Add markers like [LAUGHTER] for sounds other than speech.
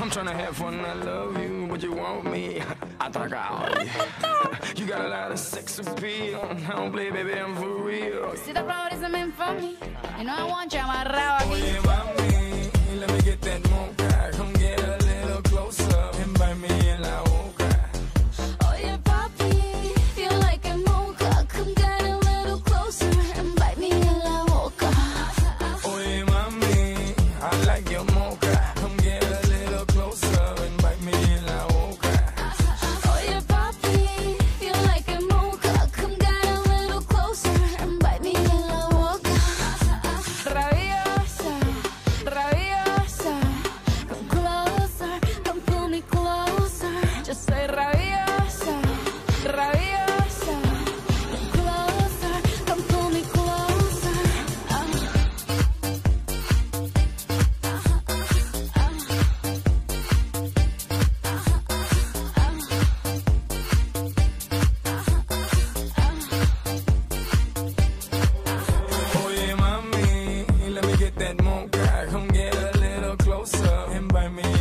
I'm trying to have fun, I love you, but you want me. I thought [LAUGHS] I you. You got a lot of sex appeal. I don't play, baby, I'm for real. Si the road isn't meant for me, you know I want you amarrado aquí. Oye, mami, let me get that. Come him by me.